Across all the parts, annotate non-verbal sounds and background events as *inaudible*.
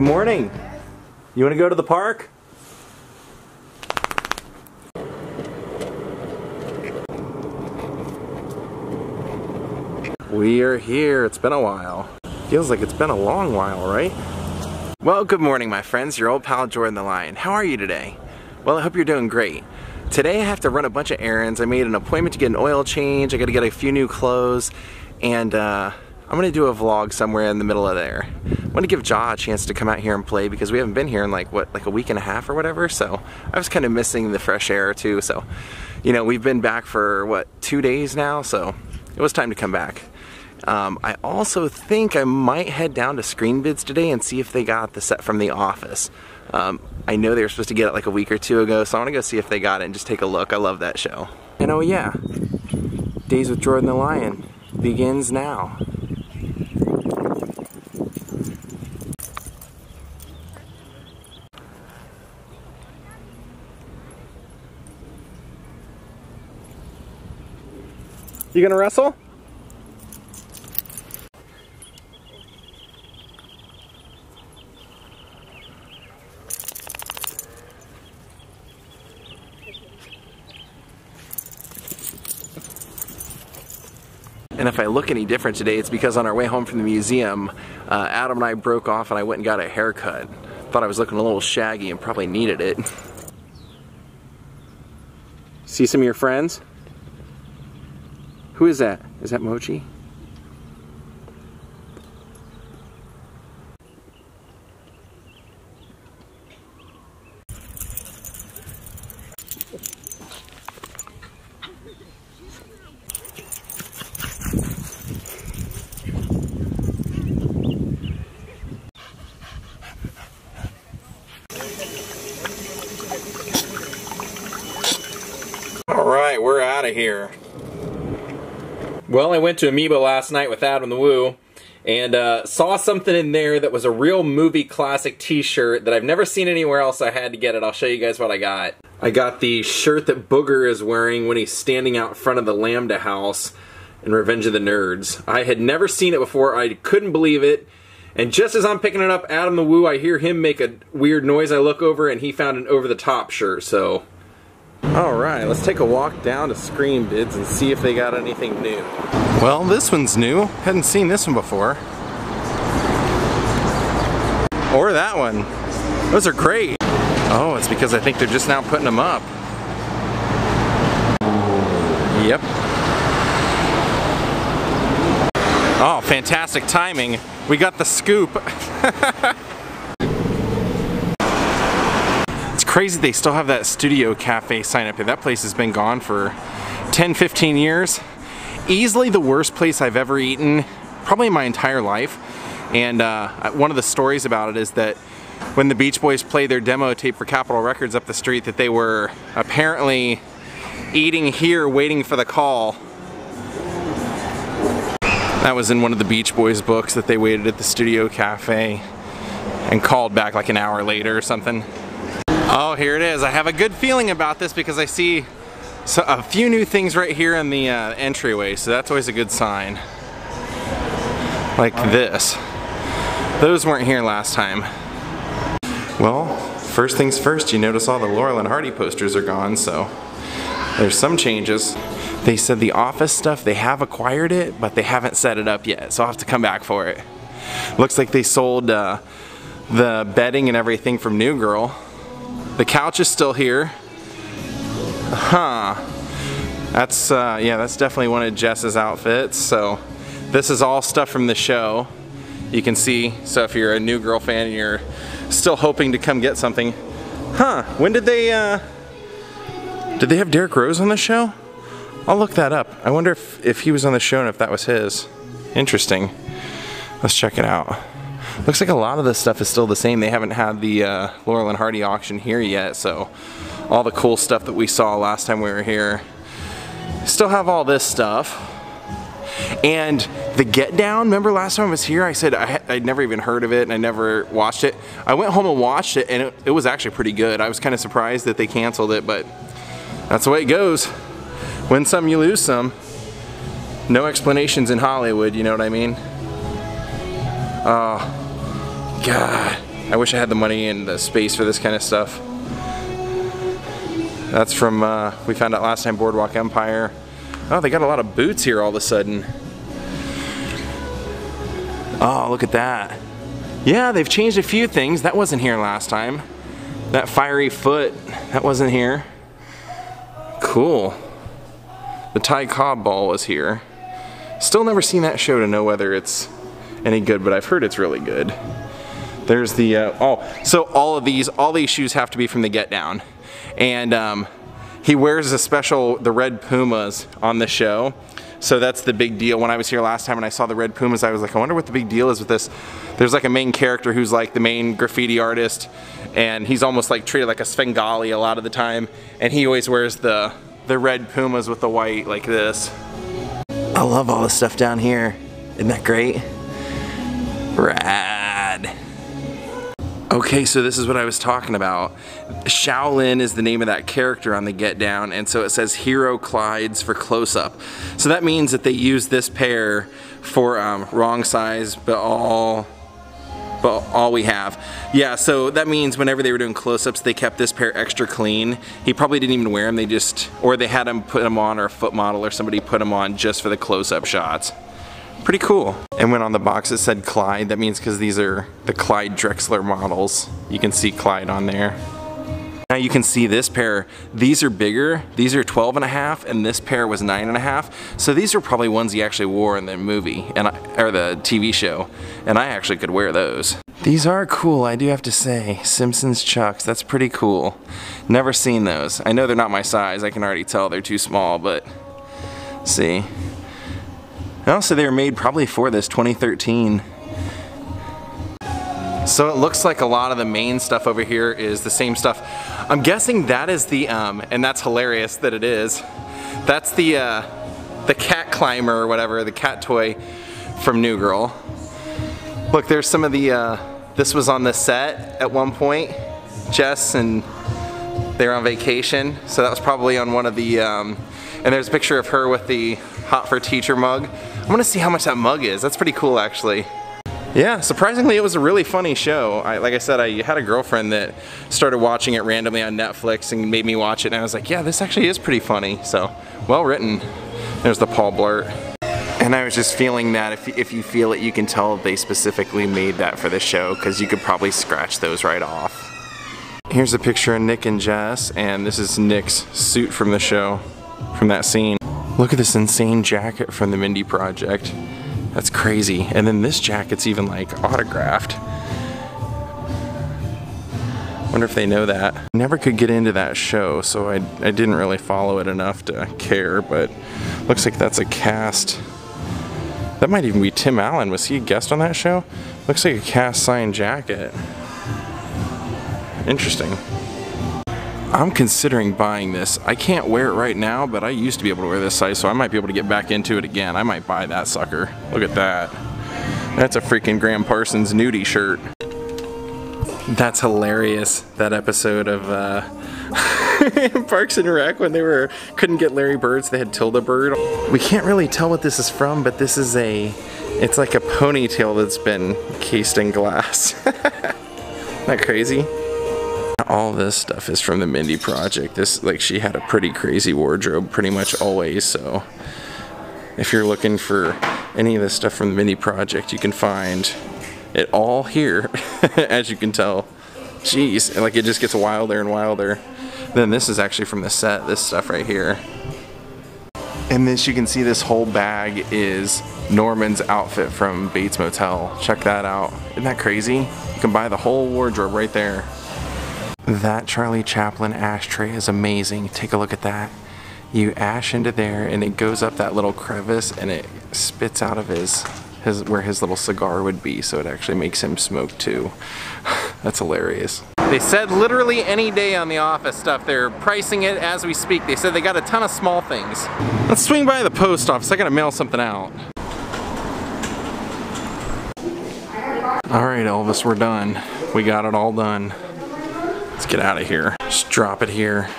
Good morning. You want to go to the park? We are here. It's been a while. Feels like it's been a long while, right? Well, good morning, my friends. Your old pal Jordan the Lion. How are you today? Well, I hope you're doing great. Today I have to run a bunch of errands. I made an appointment to get an oil change. I got to get a few new clothes, and uh, I'm gonna do a vlog somewhere in the middle of there. I'm gonna give Jaw a chance to come out here and play because we haven't been here in like what, like a week and a half or whatever. So I was kind of missing the fresh air too. So, you know, we've been back for what two days now, so it was time to come back. Um, I also think I might head down to Screenbids today and see if they got the set from The Office. Um, I know they were supposed to get it like a week or two ago, so I want to go see if they got it and just take a look. I love that show. And oh yeah, Daze with Jordan the Lion begins now. You gonna wrestle? And if I look any different today, it's because on our way home from the museum, uh, Adam and I broke off and I went and got a haircut. Thought I was looking a little shaggy and probably needed it. See some of your friends? Who is that? Is that Mochi? Went to Amoeba last night with Adam the Woo and uh, saw something in there that was a real movie classic t-shirt that I've never seen anywhere else. I had to get it. I'll show you guys what I got. I got the shirt that Booger is wearing when he's standing out front of the Lambda house in Revenge of the Nerds. I had never seen it before. I couldn't believe it. And just as I'm picking it up, Adam the Woo, I hear him make a weird noise. I look over and he found an over-the-top shirt, so Alright, let's take a walk down to Screenbids and see if they got anything new. Well, this one's new. Hadn't seen this one before. Or that one. Those are great. Oh, it's because I think they're just now putting them up. Yep. Oh, fantastic timing. We got the scoop. *laughs* crazy they still have that studio cafe sign up here. That place has been gone for 10, 15 years. Easily the worst place I've ever eaten, probably my entire life. And uh, one of the stories about it is that when the Beach Boys played their demo tape for Capitol Records up the street that they were apparently eating here waiting for the call. That was in one of the Beach Boys books that they waited at the studio cafe and called back like an hour later or something. Oh, here it is. I have a good feeling about this because I see so a few new things right here in the uh, entryway, so that's always a good sign. Like this. Those weren't here last time. Well, first things first, you notice all the Laurel and Hardy posters are gone, so there's some changes. They said the office stuff, they have acquired it, but they haven't set it up yet, so I'll have to come back for it. Looks like they sold uh, the bedding and everything from New Girl. The couch is still here. Huh. That's, uh, yeah, that's definitely one of Jess's outfits. So this is all stuff from the show. You can see, so if you're a New Girl fan and you're still hoping to come get something. Huh, when did they, uh, did they have Derrick Rose on the show? I'll look that up. I wonder if, if he was on the show and if that was his. Interesting. Let's check it out. Looks like a lot of this stuff is still the same. They haven't had the uh, Laurel and Hardy auction here yet, so all the cool stuff that we saw last time we were here. Still have all this stuff. And the Get Down, remember last time I was here, I said I, would never even heard of it and I never watched it. I went home and watched it and it, it was actually pretty good. I was kind of surprised that they canceled it, but that's the way it goes. Win some, you lose some. No explanations in Hollywood, you know what I mean? Oh, God. I wish I had the money and the space for this kind of stuff. That's from, uh, we found out last time, Boardwalk Empire. Oh, they got a lot of boots here all of a sudden. Oh, look at that. Yeah, they've changed a few things. That wasn't here last time. That fiery foot, that wasn't here. Cool. The Ty Cobb ball was here. Still never seen that show to know whether it's any good, but I've heard it's really good. There's the, uh, oh, so all of these, all these shoes have to be from the Get Down. And um, he wears a special, the red Pumas on the show. So that's the big deal. When I was here last time and I saw the red Pumas, I was like, I wonder what the big deal is with this. There's like a main character who's like the main graffiti artist and he's almost like treated like a Svengali a lot of the time. And he always wears the, the red Pumas with the white like this. I love all the stuff down here. Isn't that great? Rad. Okay, so this is what I was talking about. Shaolin is the name of that character on the Get Down, and so it says Hero Clydes for close-up. So that means that they use this pair for um, wrong size, but all but all we have. Yeah, so that means whenever they were doing close-ups, they kept this pair extra clean. He probably didn't even wear them, they just, or they had him put them on, or a foot model or somebody put them on just for the close-up shots. Pretty cool. And when on the box it said Clyde, that means because these are the Clyde Drexler models. You can see Clyde on there. Now you can see this pair, these are bigger, these are 12 and a half, and this pair was nine and a half. So these are probably ones he actually wore in the movie, and I, or the TV show, and I actually could wear those. These are cool, I do have to say. Simpsons Chucks, that's pretty cool. Never seen those. I know they're not my size, I can already tell they're too small, but see. Also, they were made probably for this 2013. So it looks like a lot of the main stuff over here is the same stuff. I'm guessing that is the, um, and that's hilarious that it is, that's the, uh, the cat climber or whatever, the cat toy from New Girl. Look, there's some of the, uh, this was on the set at one point. Jess and they were on vacation, so that was probably on one of the, um, and there's a picture of her with the Hot for Teacher mug. I want to see how much that mug is. That's pretty cool actually. Yeah, surprisingly it was a really funny show. I, like I said, I had a girlfriend that started watching it randomly on Netflix and made me watch it and I was like, yeah, this actually is pretty funny. So, well written. There's the Paul Blart. And I was just feeling that if, if you feel it, you can tell they specifically made that for the show because you could probably scratch those right off. Here's a picture of Nick and Jess and this is Nick's suit from the show, from that scene. Look at this insane jacket from the Mindy Project. That's crazy. And then this jacket's even like autographed. Wonder if they know that. Never could get into that show, so I, I didn't really follow it enough to care, but looks like that's a cast. That might even be Tim Allen. Was he a guest on that show? Looks like a cast signed jacket. Interesting. I'm considering buying this. I can't wear it right now, but I used to be able to wear this size, so I might be able to get back into it again. I might buy that sucker. Look at that. That's a freaking Gram Parsons nudie shirt. That's hilarious, that episode of uh, *laughs* Parks and Rec when they were couldn't get Larry Birds, they had Tilda Bird. We can't really tell what this is from, but this is a, it's like a ponytail that's been cased in glass. *laughs* Isn't that crazy? All this stuff is from the Mindy Project. This, like, she had a pretty crazy wardrobe pretty much always, so if you're looking for any of this stuff from the Mindy Project, you can find it all here, *laughs* as you can tell. Jeez, like it just gets wilder and wilder. Then this is actually from the set, this stuff right here. And this, you can see this whole bag is Norman's outfit from Bates Motel. Check that out. Isn't that crazy? You can buy the whole wardrobe right there. That Charlie Chaplin ashtray is amazing. Take a look at that. You ash into there and it goes up that little crevice and it spits out of his, his where his little cigar would be so it actually makes him smoke too. *laughs* That's hilarious. They said literally any day on the office stuff. They're pricing it as we speak. They said they got a ton of small things. Let's swing by the post office. I gotta mail something out. All right, Elvis, we're done. We got it all done. Let's get out of here. Just drop it here.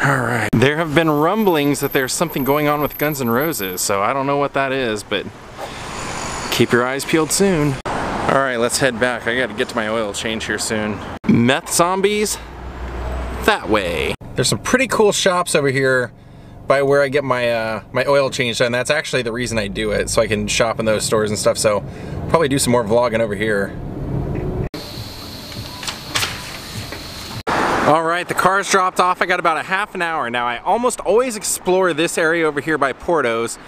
Alright. There have been rumblings that there's something going on with Guns N' Roses, so I don't know what that is, but keep your eyes peeled soon. All right, let's head back. I gotta get to my oil change here soon. Meth zombies, that way. There's some pretty cool shops over here by where I get my uh, my oil change done. That's actually the reason I do it, so I can shop in those stores and stuff. So probably do some more vlogging over here. All right, the car's dropped off. I got about a half an hour. Now I almost always explore this area over here by Porto's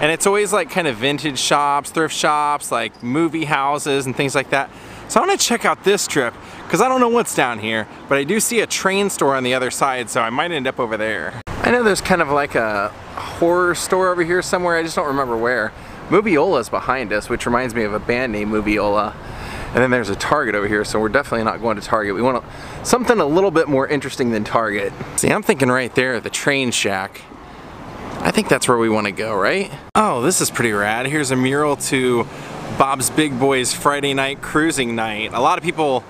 and it's always like kind of vintage shops, thrift shops, like movie houses and things like that. So I'm gonna check out this strip because I don't know what's down here, but I do see a train store on the other side, so I might end up over there. I know there's kind of like a horror store over here somewhere, I just don't remember where. Moviola's behind us, which reminds me of a band named Moviola. And then there's a Target over here, so we're definitely not going to Target. We want something a little bit more interesting than Target. See, I'm thinking right there, the train shack. I think that's where we want to go, right? Oh, this is pretty rad. Here's a mural to Bob's Big Boys Friday Night Cruising Night. A lot of people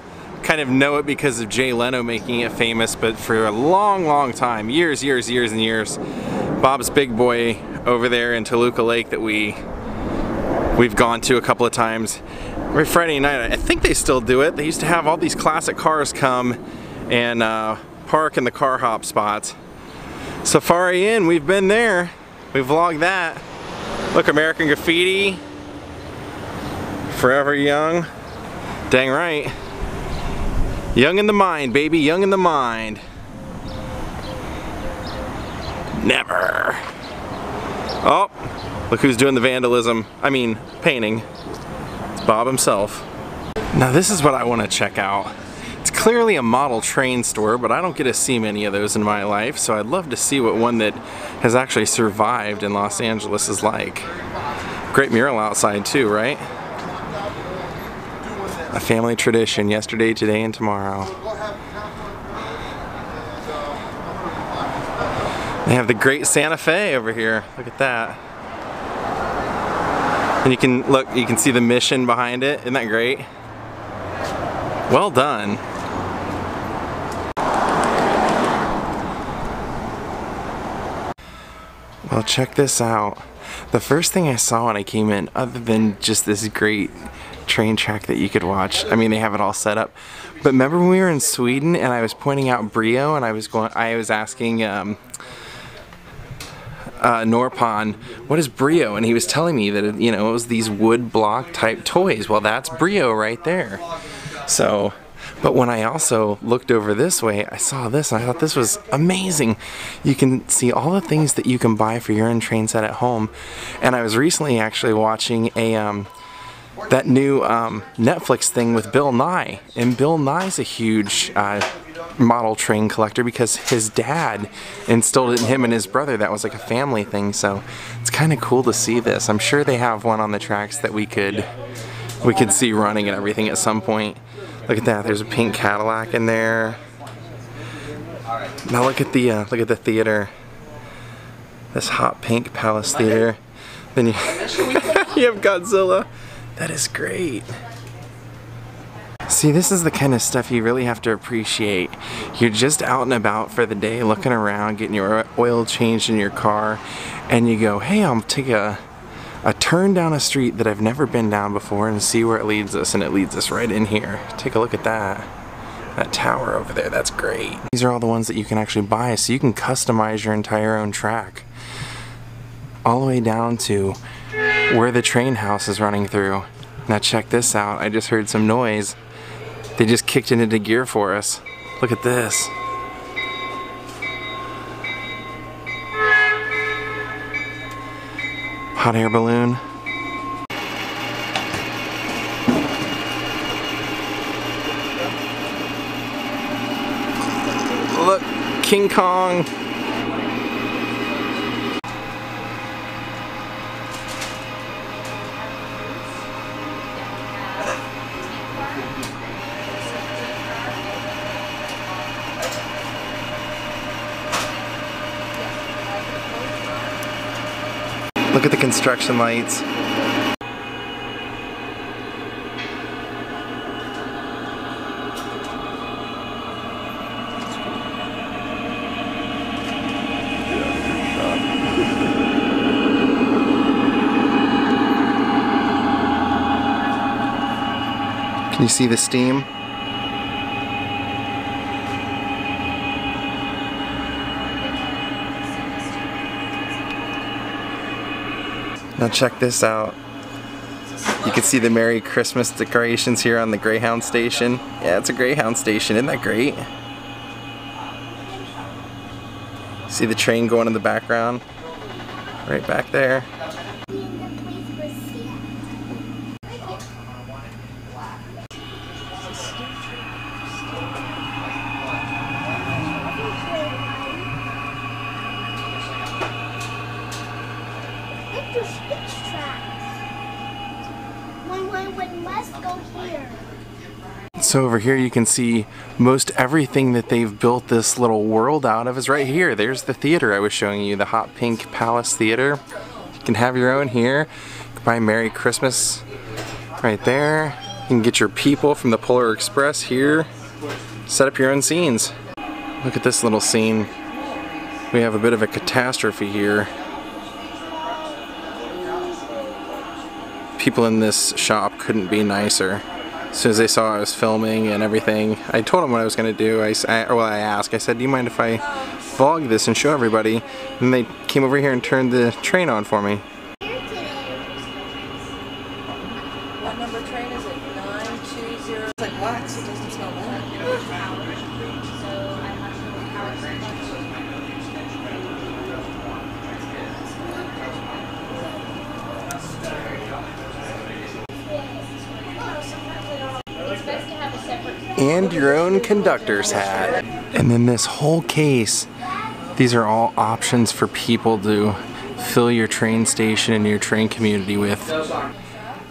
kind of know it because of Jay Leno making it famous, but for a long, long time, years, years, years and years, Bob's Big Boy over there in Toluca Lake that we we've gone to a couple of times. Every Friday night, I think they still do it. They used to have all these classic cars come and uh, park in the car hop spots. Safari Inn, we've been there. We vlogged that. Look, American Graffiti. Forever Young. Dang right. Young in the mind, baby, young in the mind. Never. Oh, look who's doing the vandalism. I mean, painting. Bob himself. Now this is what I want to check out It's clearly a model train store, but I don't get to see many of those in my life, so I'd love to see what one that has actually survived in Los Angeles is like. Great mural outside too, right? A family tradition, yesterday, today, and tomorrow. They have the Great Santa Fe over here. Look at that. And you can look, you can see the mission behind it. Isn't that great? Well done. Well, check this out. The first thing I saw when I came in, other than just this great train track that you could watch, I mean, they have it all set up. But remember when we were in Sweden and I was pointing out Brio and I was going, I was asking um, uh, Norpan, what is Brio? And he was telling me that, it, you know, it was these wood block type toys. Well, that's Brio right there. So but when I also looked over this way, I saw this and I thought this was amazing. You can see all the things that you can buy for your own train set at home. And I was recently actually watching a um, that new um, Netflix thing with Bill Nye. And Bill Nye's a huge uh, model train collector because his dad instilled it in him and his brother. That was like a family thing. So it's kind of cool to see this. I'm sure they have one on the tracks that we could we could see running and everything at some point. Look at that, there's a pink Cadillac in there. Now look at the uh, look at the theater. This hot pink Palace Theater. Then you, *laughs* you have Godzilla. That is great. See, this is the kind of stuff you really have to appreciate. You're just out and about for the day, looking around, getting your oil changed in your car, and you go, hey, I'll take a a turn down a street that I've never been down before and see where it leads us and it leads us right in here. Take a look at that. That tower over there, that's great. These are all the ones that you can actually buy so you can customize your entire own track. All the way down to where the train house is running through. Now check this out, I just heard some noise. They just kicked it into gear for us. Look at this. hot air balloon. Look, King Kong. Look at the construction lights. Can you see the steam? Now check this out. You can see the Merry Christmas decorations here on the Greyhound station. Yeah, it's a Greyhound station. Isn't that great? See the train going in the background? Right back there. Over here you can see most everything that they've built this little world out of is right here. There's the theater I was showing you, the Hot Pink Palace Theater. You can have your own here. buy Merry Christmas right there. You can get your people from the Polar Express here. Set up your own scenes. Look at this little scene. We have a bit of a catastrophe here. People in this shop couldn't be nicer. As soon as they saw I was filming and everything, I told them what I was going to do. I, I, well, I asked, I said, do you mind if I vlog this and show everybody? And they came over here and turned the train on for me. And your own conductor's hat. And then this whole case, these are all options for people to fill your train station and your train community with.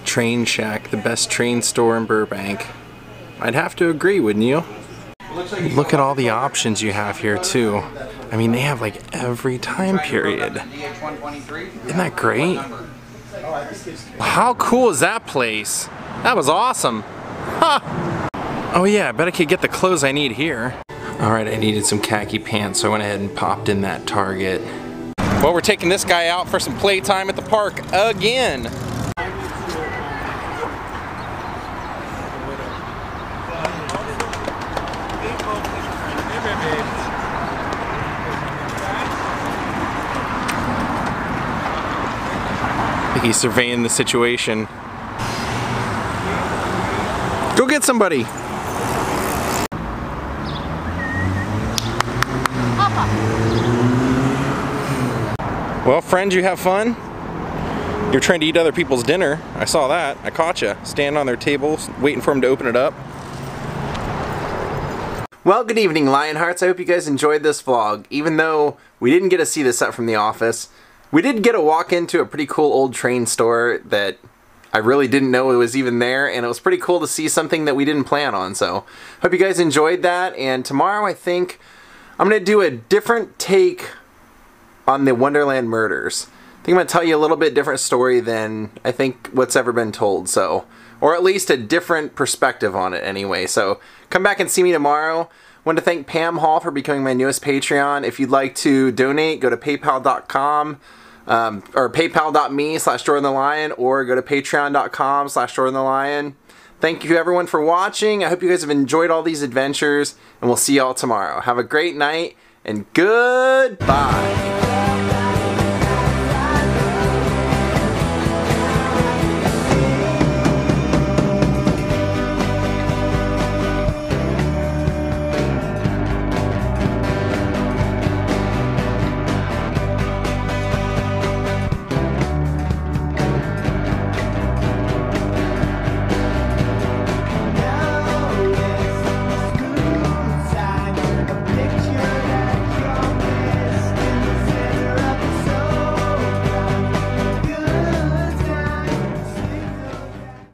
Train Shack, the best train store in Burbank. I'd have to agree, wouldn't you? Look at all the options you have here too. I mean, they have like every time period. Isn't that great? How cool is that place? That was awesome. Huh. Oh yeah, I bet I could get the clothes I need here. Alright, I needed some khaki pants, so I went ahead and popped in that Target. Well, we're taking this guy out for some playtime at the park again. He's surveying the situation. Go get somebody. Well, friends, you have fun? You're trying to eat other people's dinner. I saw that. I caught you. Standing on their tables, waiting for them to open it up. Well, good evening, Lionhearts. I hope you guys enjoyed this vlog. Even though we didn't get to see the set from the office, we did get a walk into a pretty cool old train store that I really didn't know it was even there, and it was pretty cool to see something that we didn't plan on. So, hope you guys enjoyed that, and tomorrow I think I'm going to do a different take on the Wonderland murders. I think I'm going to tell you a little bit different story than I think what's ever been told, so or at least a different perspective on it anyway. So come back and see me tomorrow. Want to thank Pam Hall for becoming my newest Patreon. If you'd like to donate, go to paypal.com um, or paypal.me slash Jordan the Lion or go to patreon.com slash Jordan the Lion. Thank you everyone for watching. I hope you guys have enjoyed all these adventures and we'll see y'all tomorrow. Have a great night and goodbye.